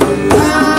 Bye.